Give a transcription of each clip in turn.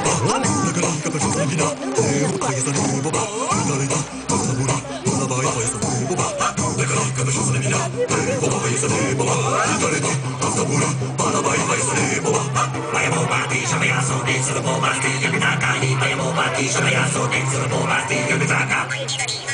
ばなかなか不思議な手を返さねえばば慣れたとさぼりお名前返さねえばばなかなか不思議な手を返さねえばば慣れたとさぼりお名前返さねえばば前もバーティーシャメやそうでするもバーティーやめたかに前もバーティーシャメやそうでするもバーティーやめたか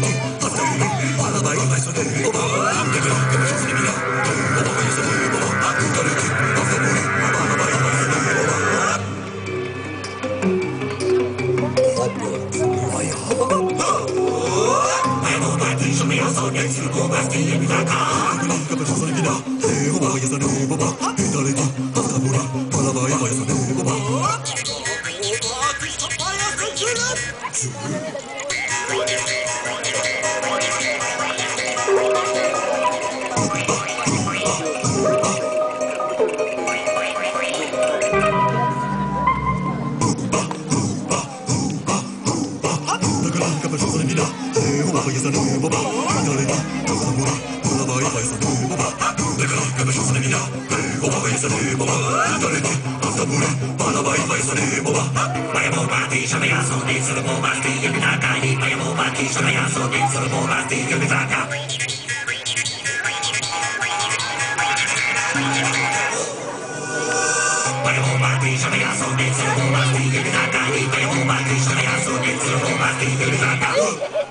Oh. ーボバユザーティーしとるやんか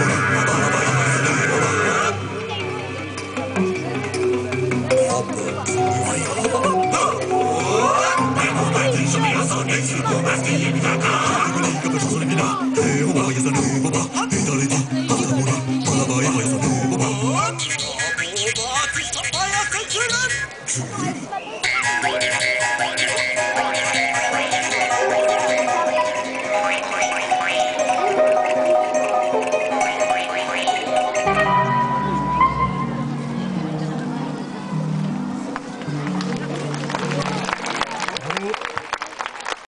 죽음.